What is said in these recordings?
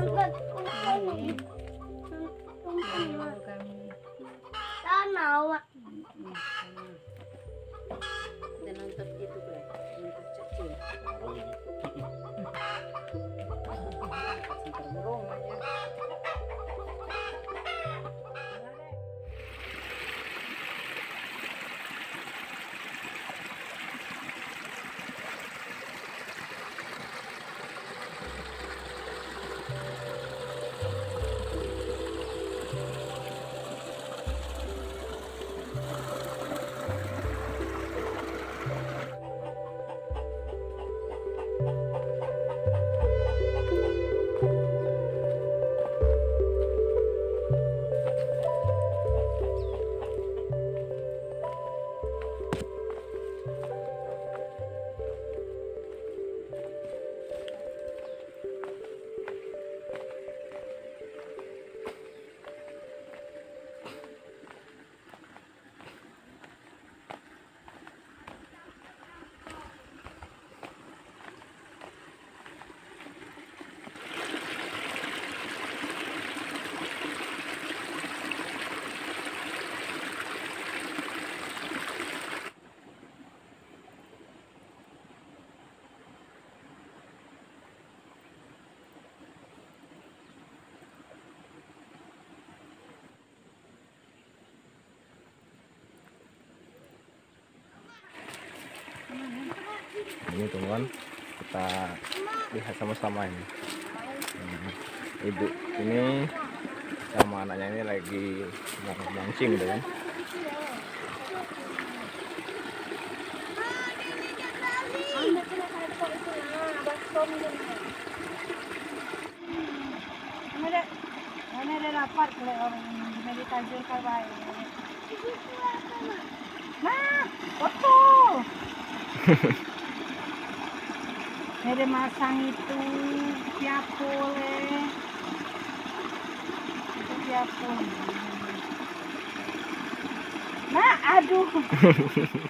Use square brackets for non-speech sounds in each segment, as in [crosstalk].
Anak ini teman kita lihat sama-sama ini Hmm, ibu ini sama anaknya ini lagi mancing gitu kan dapat kalau orang meditasi kawai. Nah, foto. Dari masang itu tiap boleh. Itu tiap Nah, aduh. [laughs]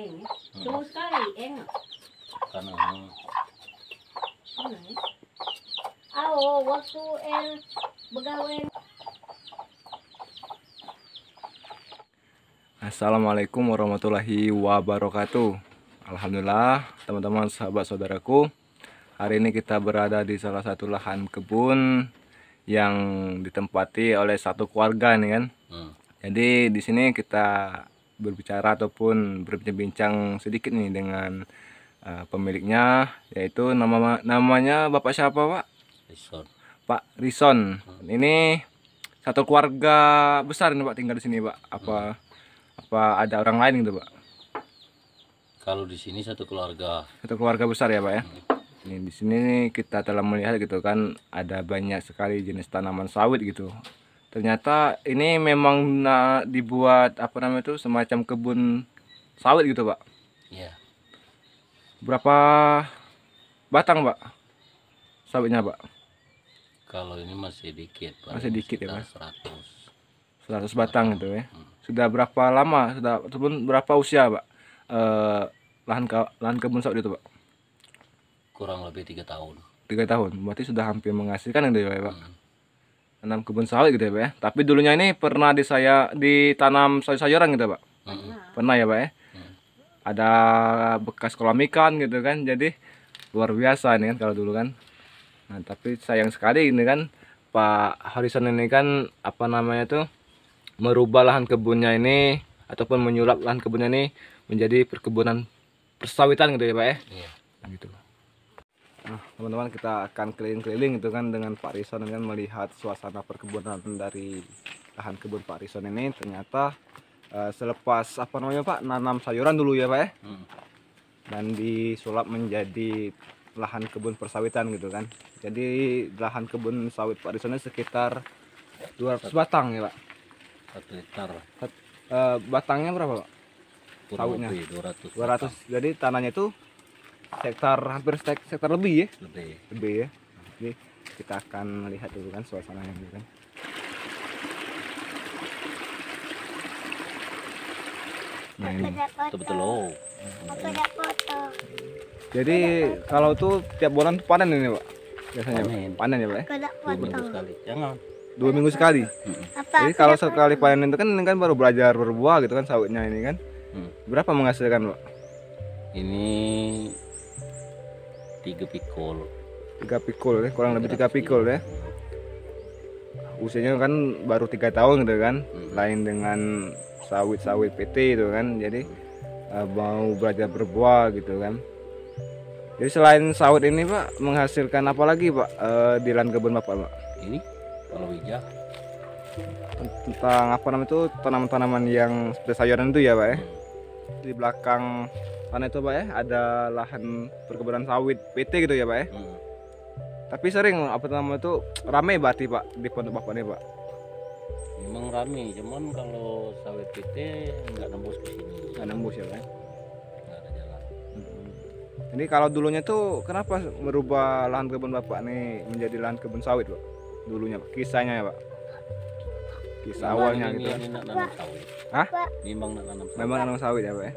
Eng. Tunggu sekali, Eng. karena Mana? Awo, waktu El begawe Assalamualaikum warahmatullahi wabarakatuh. Alhamdulillah teman-teman sahabat saudaraku. Hari ini kita berada di salah satu lahan kebun Yang ditempati oleh satu keluarga nih kan. Hmm, Jadi di sini kita berbicara ataupun berbincang sedikit nih dengan eh, pemiliknya Yaitu nama namanya Bapak siapa Pak? resort Pak Rison. Ini satu keluarga besar nih Pak tinggal di sini Pak. Apa apa ada orang lain gitu Pak? kalau di sini satu keluarga. Satu keluarga besar ya pak ya? Ini di sini kita telah melihat gitu kan ada banyak sekali jenis tanaman sawit gitu ternyata ini memang na- dibuat apa namanya itu semacam kebun sawit gitu pak. Ya berapa batang pak sawitnya pak? Kalau ini masih dikit Masih dikit ya, Mas? 100 100 batang gitu ya. Hmm. sudah berapa lama sudah ataupun berapa usia pak eh, lahan lahan kebun sawit itu pak? Kurang lebih tiga tahun. Tiga tahun. Berarti sudah hampir menghasilkan gitu ya pak? Hmm. Tanam kebun sawit gitu ya pak ya tapi dulunya ini pernah di saya ditanam sayur-sayuran gitu pak Hmm. pernah ya pak ya Hmm. ada bekas kolam ikan gitu kan jadi luar biasa ini kan kalau dulu kan nah tapi sayang sekali ini kan Pak Harrison ini kan apa namanya tuh merubah lahan kebunnya ini ataupun menyulap lahan kebunnya ini menjadi perkebunan persawitan gitu ya pak ya Iya. Nah, gitu. Nah, teman-teman kita akan keliling-keliling itu kan dengan Pak Rison kan melihat suasana perkebunan dari lahan kebun Pak Rison ini ternyata eh, selepas apa namanya Pak nanam sayuran dulu ya Pak ya Hmm. dan disulap menjadi lahan kebun persawitan gitu kan. Jadi lahan kebun sawit Pak Rison ini sekitar 200 batang ya Pak. satu hektar Eh, batangnya berapa Pak? kurang Sawitnya. lebih 200 200. Jadi tanahnya itu hektar hampir sek- hektar lebih ya. lebih. Lebih ya. Jadi kita akan melihat dulu kan suasananya dulu kan. Nah ini. Betul-betul low jadi kalau tuh tiap bulan tuh panen ini pak? Biasanya? Panen. panen ya pak ya? dua minggu sekali. Jangan. Dua minggu sekali? jadi kalau sekali panen itu kan ini kan baru belajar berbuah gitu kan sawitnya ini kan. Hmm. berapa menghasilkan pak? Ini tiga pikul. Tiga pikul ya kurang lebih tiga pikul. ya. Usianya kan baru tiga tahun gitu kan Hmm. lain dengan sawit-sawit PT itu kan. Jadi eh, mau belajar berbuah gitu kan. Jadi selain sawit ini pak menghasilkan apa lagi pak? Eh, di lahan kebun bapak pak? Ini kalau bijak tentang apa namanya itu tanaman-tanaman yang seperti sayuran itu ya pak ya? Di belakang sana itu pak ya ada lahan perkebunan sawit PT gitu ya pak ya Hmm. tapi sering apa namanya itu ramai berarti pak di pondok bapak ini pak memang rame cuman kalau sawit PT nggak nembus ke sini nggak nembus ya pak ya? nggak ada jalan Ini kalau dulunya tuh kenapa merubah lahan kebun bapak nih menjadi lahan kebun sawit pak? Dulunya pak, kisahnya ya pak? Kisah Memang awalnya ini, gitu ini nak nanam sawit Hah? memang nak nanam sawit Memang nanam sawit ya pak ya?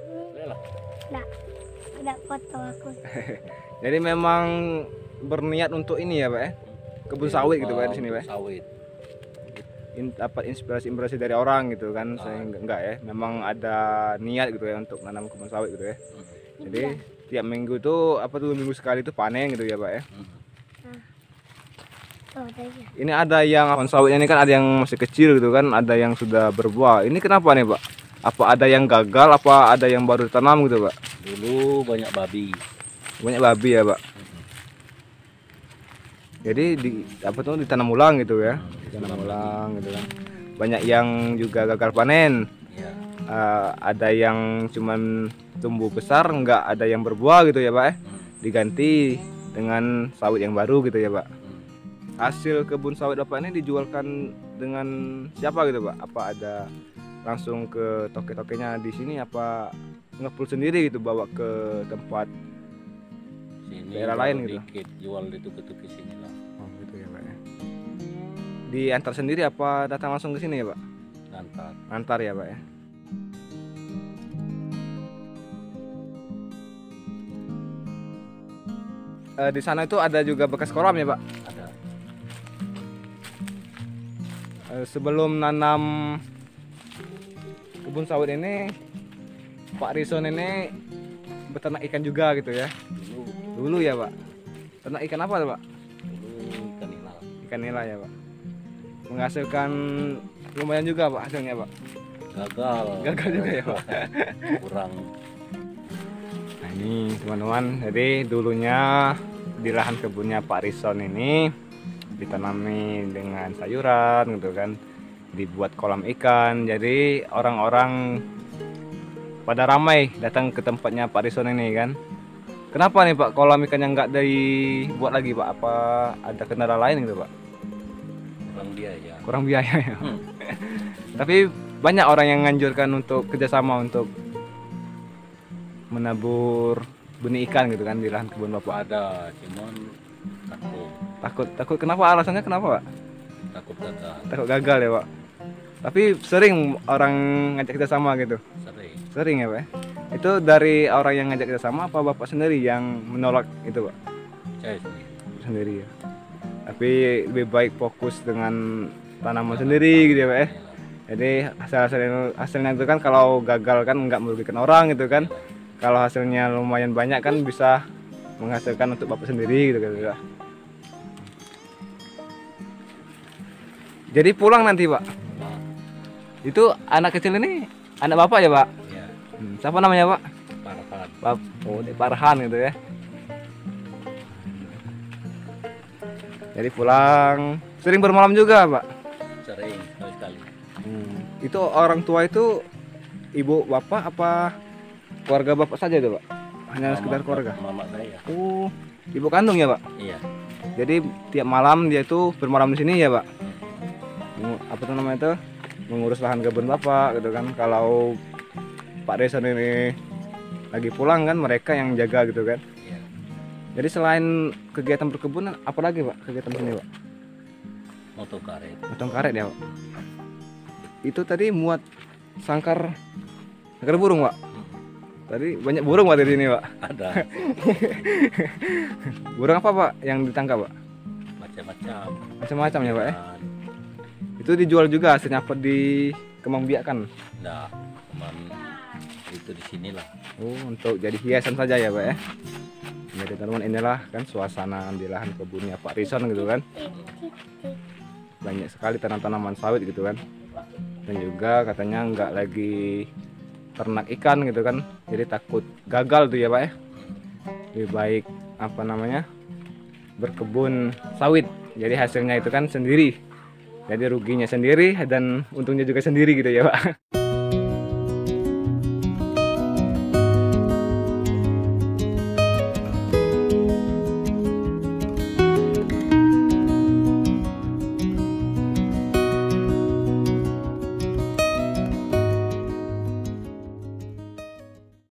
Lah. Ada foto aku. [laughs] Jadi memang berniat untuk ini ya pak ya? kebun sawit gitu pak di sini pak Sawit. In, dapat inspirasi inspirasi dari orang gitu kan Ah. saya enggak, enggak ya memang ada niat gitu ya untuk nanam kebun sawit gitu ya Hmm. jadi tiap minggu tuh apa tuh minggu sekali tuh panen gitu ya pak ya Hmm. Oh, tadi. ini ada yang kebun sawitnya ini kan ada yang masih kecil gitu kan ada yang sudah berbuah ini kenapa nih pak apa ada yang gagal apa ada yang baru ditanam gitu pak Dulu banyak babi. banyak babi ya pak jadi di apa tuh ditanam ulang gitu ya ditanam ulang gitu kan banyak yang juga gagal panen Ya. Eh, ada yang cuman tumbuh besar nggak ada yang berbuah gitu ya pak eh? Hmm. diganti dengan sawit yang baru gitu ya pak Hmm. hasil kebun sawit bapak ini dijualkan dengan siapa gitu pak apa ada langsung ke toke-tokenya di sini apa ngepul sendiri gitu bawa ke tempat Sini Daerah lain gitu? Dikit jual itu ke tuki sini lah. oh gitu ya pak ya diantar sendiri apa datang langsung ke sini ya pak Ngantar. antar ya pak ya Eh, di sana itu ada juga bekas kolam ya pak Ada. Eh, sebelum nanam kebun sawit ini Pak Rison ini beternak ikan juga gitu ya Dulu dulu ya pak ternak ikan apa tuh pak dulu ikan nila. ikan nila ya pak menghasilkan lumayan juga pak hasilnya pak Gagal. Gagal juga ya, Pak? [laughs] Kurang. Nah ini teman-teman, jadi dulunya di lahan kebunnya Pak Rison ini ditanami dengan sayuran gitu kan, dibuat kolam ikan. Jadi orang-orang pada ramai datang ke tempatnya Pak Rison ini kan. Kenapa nih Pak kolam ikan yang nggak dibuat lagi Pak? Apa ada kendala lain gitu Pak? Kurang biaya. Kurang biaya ya. Hmm. [laughs] Tapi banyak orang yang nganjurkan untuk kerjasama untuk menabur benih ikan gitu kan di lahan kebun bapak. Ada, cuman takut Takut takut kenapa alasannya kenapa pak? takut gagal. Takut gagal ya pak. Tapi sering orang ngajak kita sama gitu. Sering. Sering ya pak. Itu dari orang yang ngajak kita sama apa bapak sendiri yang menolak itu pak? Saya sendiri. Sendiri ya. Tapi lebih baik fokus dengan tanaman sendiri gitu ya pak ya. Jadi hasil hasilnya hasilnya itu kan kalau gagal kan nggak merugikan orang gitu kan. Kalau hasilnya lumayan banyak kan bisa menghasilkan untuk bapak sendiri gitu kan. ya. Jadi pulang nanti pak. Itu anak kecil ini anak bapak ya pak. ya, Hmm, Siapa namanya pak? parahan. Bap oh, di Parhan gitu ya. Jadi pulang sering bermalam juga pak. Sering sekali-sekali. Hmm. Itu orang tua itu ibu bapak apa keluarga bapak saja itu pak? Hanya Mama- sekedar keluarga. Mama saya. Oh, ibu kandung ya pak? Iya. Jadi tiap malam dia itu bermalam di sini ya pak? Mengu- Apa tuh namanya itu? Mengurus lahan kebun bapak gitu kan. Kalau Pak Reson ini lagi pulang kan mereka yang jaga gitu kan. Iya. Jadi selain kegiatan perkebunan, apa lagi pak kegiatan sini pak? Motor karet. Potong karet ya pak. Itu tadi muat sangkar sangkar burung pak. Tadi banyak burung pak di sini pak. Ada [laughs] Burung apa pak yang ditangkap pak? macam-macam. Macam-macam ya pak ya. Itu dijual juga hasilnya apa dikembangbiakkan? Enggak, cuman itu di sinilah. Oh untuk jadi hiasan saja ya pak ya. Jadi teman-teman inilah kan suasana di lahan kebunnya Pak Rison gitu kan. Banyak sekali tanam-tanaman sawit gitu kan. Dan juga katanya nggak lagi ternak ikan gitu kan. Jadi takut gagal tuh ya pak ya. Lebih baik apa namanya berkebun sawit. Jadi hasilnya itu kan sendiri. Jadi ruginya sendiri dan untungnya juga sendiri gitu ya pak.